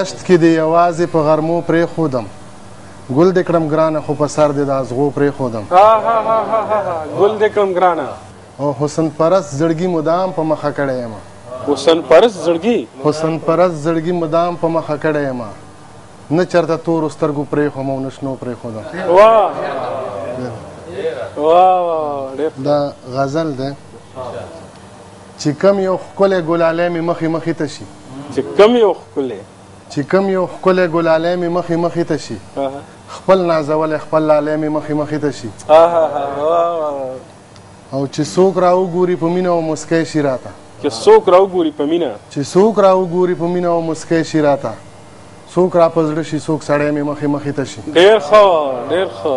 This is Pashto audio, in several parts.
دشت کې دې یوازې په غرمو پرېښودم ګل دې کړم ګرانه خو په سر دې د ازغو پرېښودم ګل دې کړم ګرانه او حسن پرست زړګي مدام په مخه کړی یم حسن پرست زړګي حسن پرست زړګي مدام په مخه کړی یم نه چرته تور سترګو پرې خو مو نشنو پرې خو دا واه واه دا غزل ده چې کوم یو ښکلی ګلالی مې مخې مخې ته شي. چې کوم یو ښکلی. چې کوم یو ښکلی ګلالی مې مخې مخې ته شي. خپل نازولی خپل لالی مې مخې مخې ته شي. او چې څوک راوګوري په مینه او مسکی شي راته. چې څوک راوګوري په مینه. چې څوک راوګوري په مینه او مسکی شي راته. څوک را په زړه شي څوک سړی مې مخې مخې ته شي. ډېر ښه ډېر ښه.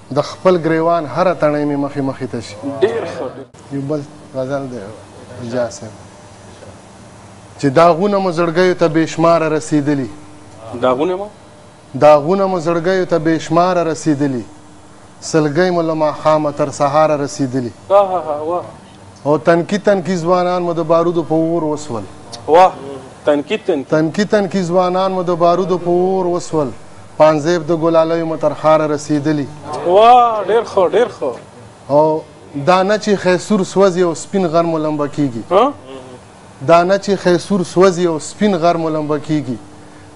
د خپل ګریوان هره تڼۍ مې مخې مخې ته شي ډیر ښه یو بل غزل دی اجازه صاحب چې داغونه مو زړګیو ته بې شماره رسېدلي داغونه مو داغونه مو زړګیو ته بې شماره رسېدلي سلګۍ مو له ماښامه تر سهاره رسېدلي او تنکي تنکي ځوانان مو د بارودو په اور وسول. واه تنکي تنکي. تنکي تنکي ځوانان مو د بارودو په اور وسول. پانزیب د ګلالیو مو تر ښاره رسیدلي. واه ډیر ښه ډیر ښه. او دا نه چي خیسور سوځي او سپین غر مو لمبه کیږي. دا نه چې ښی سور سوځي او سپين غر مو لمبه کېږي،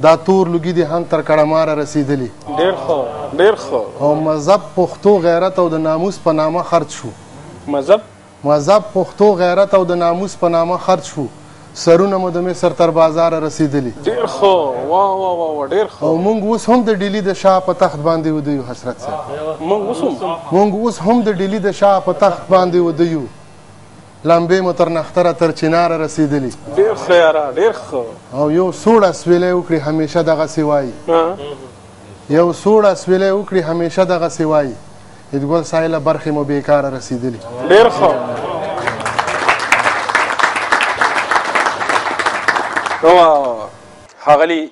دا تور لوګي دې هم تر کړماره رسېدلي. ډېر ښه، ډېر ښه. او مذهب پښتو غيرت او د ناموس په نامه خرڅ شو. مذهب؟ مذهب پښتو غيرت او د ناموس په نامه خرڅ شو، سرونه مو د مصر تر بازاره رسېدلي. ډېر ښه، واه واه واه واه، ډېر ښه. او موږ اوس هم د ډيلي د شاه په تخت باندې وده يو حسرت صاحب. موږ اوس هم؟ موږ اوس هم د ډيلي د شاه په تخت باندې وده يو. لمبې مو تر نختره تر چناره رسېدلي ډېر ښه یاره ډېر ښه او یو سوړ اسویلی وکړي همیشه دغسې وایي یو سوړ اسویلی وکړي همیشه دغسې وایي عیدګل سایله برخې مو بېکاره رسېدلي ډېر ښه ښغلی